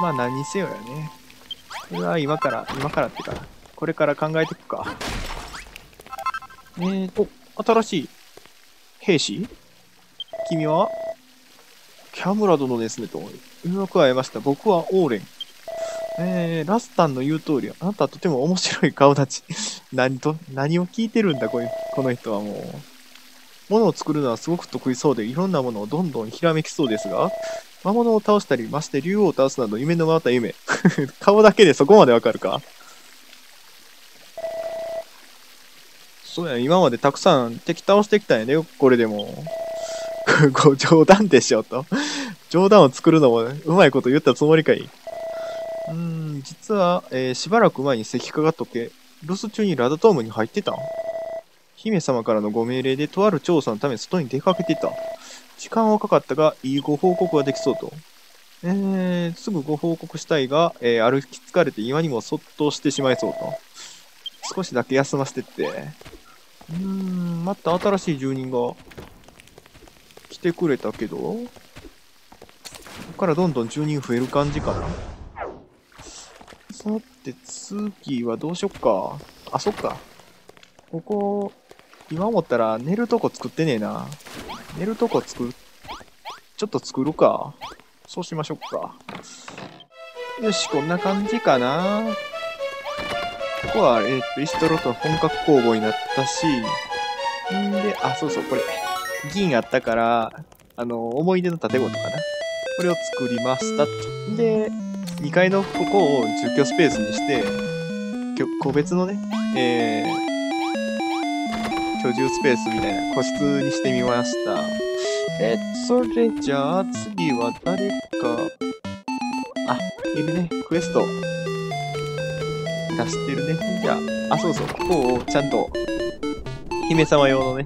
まあ何にせよやね。これは今から、今からってか、これから考えていくか。えーと、新しい兵士？君は？キャムラ殿ですねと。ようやく会えました。僕はオーレン。えー、ラスタンの言う通り、あなたはとても面白い顔立ち。何と、何を聞いてるんだ、これこの人はもう。物を作るのはすごく得意そうで、いろんなものをどんどんひらめきそうですが、魔物を倒したり、まして竜王を倒すなど夢のまた夢。顔だけでそこまでわかるか？そうや、今までたくさん敵倒してきたんやね、これでも。こう冗談でしょ、と。冗談を作るのもうまいこと言ったつもりかい？うーん、実は、えーしばらく前に石化が解け、ロス中にラダトームに入ってた姫様からのご命令でとある調査のため外に出かけていた。時間はかかったが、いいご報告ができそうと。えー、すぐご報告したいが、えー歩き疲れて今にもそっとしてしまいそうと。少しだけ休ませてって。うーん、また新しい住人が来てくれたけど、ここからどんどん住人増える感じかな。さて、次はどうしよっか。あ、そっか。ここ、今思ったら寝るとこ作ってねえな。寝るとこ作る、ちょっと作るか。そうしましょうか。よし、こんな感じかな。ここは、えっ、と、石トロと本格工房になったし、んで、あ、そうそう、これ、銀あったから、あの、思い出の建物かな。これを作りました。で、2階のここを住居スペースにして、個別のね、えー、居住スペースみたいな個室にしてみました。え、それじゃあ次は誰か、あ、いるね、クエスト出してるね。じゃあ、あ、そうそう、ここをちゃんと、姫様用のね、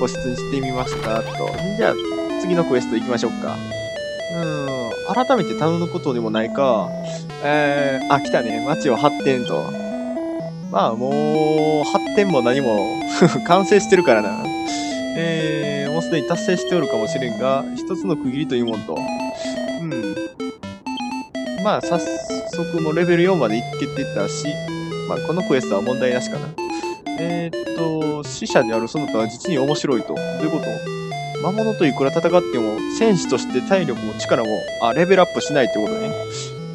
個室にしてみましたと。じゃあ、次のクエスト行きましょうか。うーん、改めて頼むことでもないか。えー、あ、来たね。街を発展と。まあ、もう、発展も何も 完成してるからな。えー、もうすでに達成しておるかもしれんが、一つの区切りというもんと。うん。まあ、早速もレベル4までいけてたし、まあ、このクエストは問題なしかな。えー、っと、死者であるその他は実に面白いと。どういうこと？魔物といくら戦っても、戦士として体力も力も、あ、レベルアップしないってことね。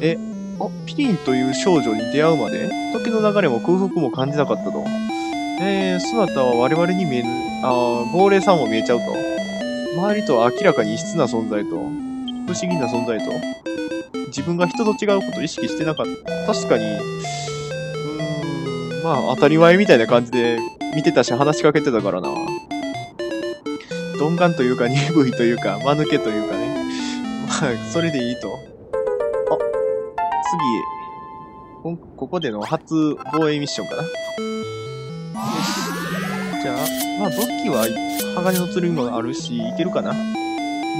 え、あ、ピリンという少女に出会うまで、時の流れも空腹も感じなかったと。えー、そなたは我々に見えぬ、あー亡霊さんも見えちゃうと。周りとは明らかに異質な存在と、不思議な存在と、自分が人と違うことを意識してなかった。確かに、うーん、まあ当たり前みたいな感じで見てたし話しかけてたからな。鈍感というか鈍いというか、間抜けというかね。まあ、それでいいと。次、こここでの初防衛ミッションかな。よし。じゃあ、まあ、武器は、鋼の剣もあるし、いけるかな。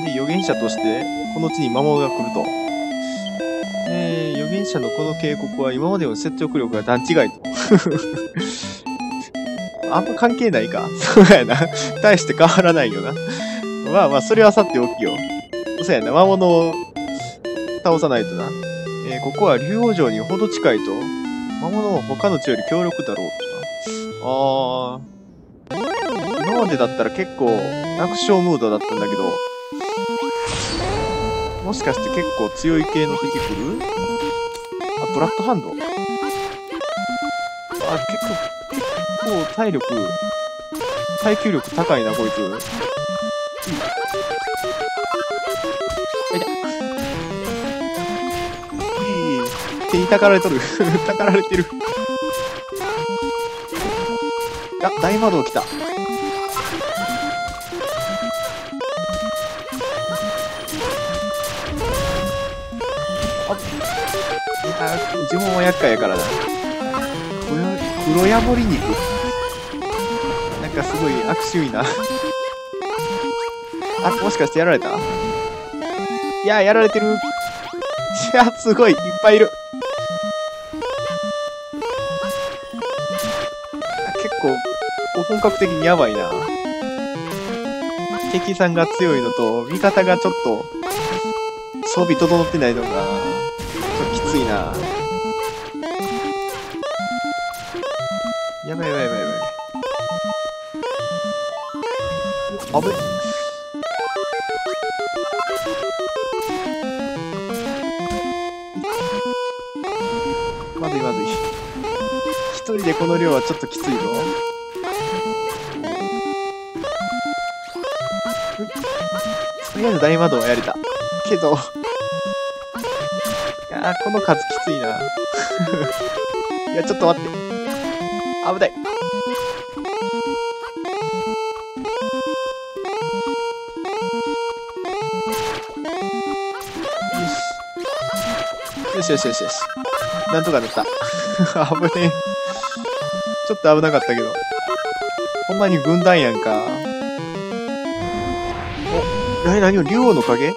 で、預言者として、この地に魔物が来ると。えー、預言者のこの警告は今までの説得力が段違いと。あんま関係ないか。そうやな。大して変わらないよな。まあまあ、それはさておきよ。そうやな。魔物を倒さないとな。ここは竜王城にほど近いと。魔物は他の地より強力だろうとな。あー。今までだったら結構楽勝ムードだったんだけど、もしかして結構強い系の敵来る？あ、ブラッドハンド？あ、結構、結構体力、耐久力高いな、こいつ。うん。あいた。い手にたかられとる。たかられてる。あ、大魔道来た。あ、呪文は厄介やからな。黒黒ヤモリ肉。なんかすごい悪趣味な。あ、もしかしてやられた？いや、やられてる。いや、すごい、いっぱいいる。本格的にやばいな。敵さんが強いのと、味方がちょっと、装備整ってないのが、ちょっときついな。やばいやばいやばいやばい。あぶ。まずいまずい。一人でこの量はちょっときついぞ。りあえず大魔道はやれた。けど、いやー、この数きついな。いや、ちょっと待って。危ない。よし。よしよしよしよし。なんとかなった。危ねえ。ちょっと危なかったけど。ほんまに軍団やんか。なになに？竜王の影、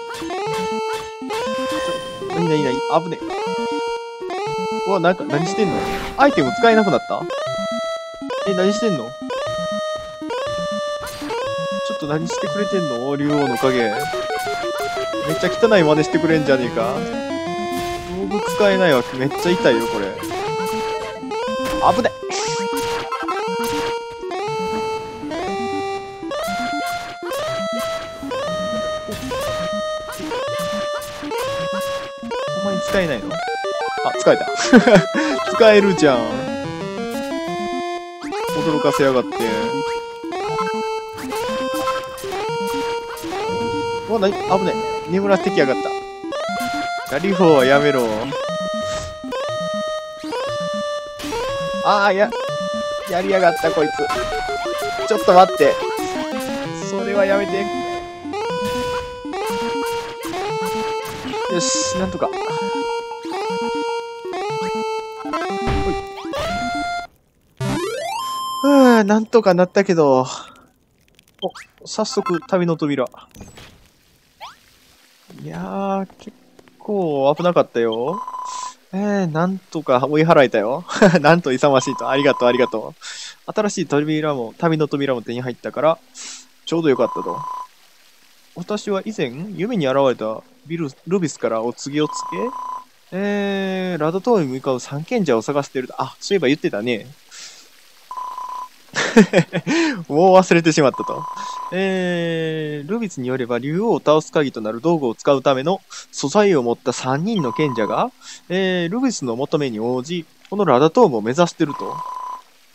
なになになに？危ねえ。うわ、なんか、何してんの？アイテム使えなくなった？え、何してんの？ちょっと何してくれてんの？竜王の影。めっちゃ汚い真似してくれんじゃねえか？道具使えないわ。めっちゃ痛いよ、これ。危ねほ使えないの？あ、使えた。使えるじゃん。驚かせやがって。うわ、なに？危ねえ。眠らせてきやがった。ガリフォーはやめろ。ああ、や、やりやがった、こいつ。ちょっと待って。それはやめて。よし、なんとか。なんとかなったけど。お、早速、旅の扉。いやー、結構危なかったよ。えー、なんとか追い払えたよ。なんと勇ましいと。ありがとう、ありがとう。新しい扉も、旅の扉も手に入ったから、ちょうどよかったと。私は以前、夢に現れたビル、ルビスからお告げをつけ、えー、ラド島に向かう三賢者を探してると。あ、そういえば言ってたね。もう忘れてしまったと。えー、ルビスによれば竜王を倒す鍵となる道具を使うための素材を持った3人の賢者が、えー、ルビスの求めに応じ、このラダトームを目指してると。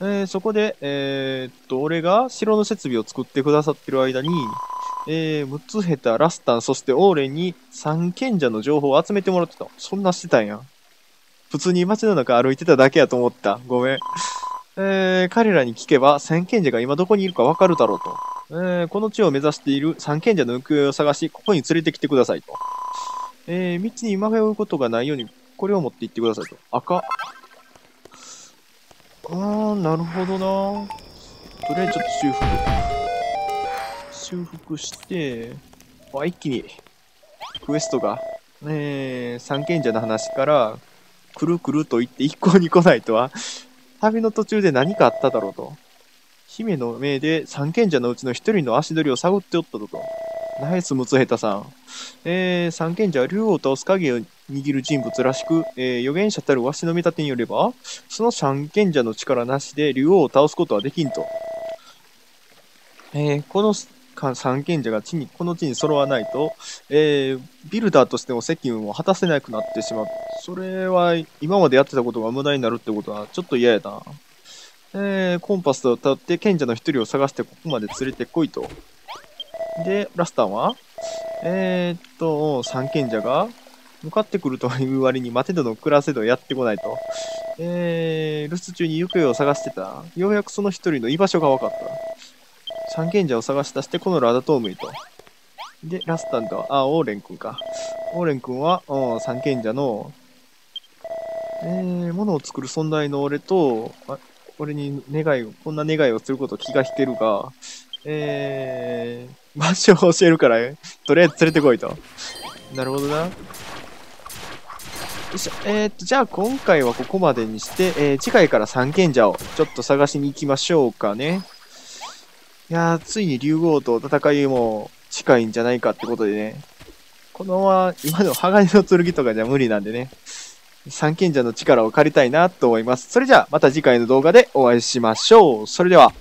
えー、そこで、えー、っと、俺が城の設備を作ってくださってる間に、えー、ムツヘタ、ラスタン、そしてオーレンに三賢者の情報を集めてもらってた。そんなしてたんや。普通に街の中歩いてただけやと思った。ごめん。えー、彼らに聞けば、三賢者が今どこにいるかわかるだろうと。えー、この地を目指している三賢者の行方を探し、ここに連れてきてくださいと。えー、道に迷うことがないように、これを持って行ってくださいと。赤。あー、なるほどな。とりあえずちょっと修復。修復して、あ、一気に、クエストが、えー、三賢者の話から、くるくると言って一向に来ないとは、旅の途中で何かあっただろうと。姫の命で三賢者のうちの一人の足取りを探っておったとと。ナイスムツヘタさん。えー、三賢者は竜王を倒す影を握る人物らしく、えー、預言者たるわしの見立てによれば、その三賢者の力なしで竜王を倒すことはできんと。えー、この三賢者が地に、この地に揃わないと、えー、ビルダーとしての責務を果たせなくなってしまう。それは、今までやってたことが無駄になるってことは、ちょっと嫌やな。えー、コンパスをたって賢者の一人を探してここまで連れてこいと。で、ラスタンはえー、っと、三賢者が向かってくるという割に待てどの暮らせどやってこないと。えー、留守中に行方を探してた。ようやくその一人の居場所が分かった。三賢者を探し出してこのラダトームへと。で、ラスタンと、あ、オーレン君か。オーレン君は、うん三賢者の、えー、物を作る存在の俺と、あ俺に願いを、こんな願いをすること気が引けるが、えー、場所を教えるから、とりあえず連れてこいと。なるほどな。よいしょ。えー、っと、じゃあ今回はここまでにして、えー、次回から三賢者をちょっと探しに行きましょうかね。いやー、ついに竜王と戦いも近いんじゃないかってことでね。このまま、今の鋼の剣とかじゃ無理なんでね。三賢者の力を借りたいなと思います。それじゃあまた次回の動画でお会いしましょう。それでは。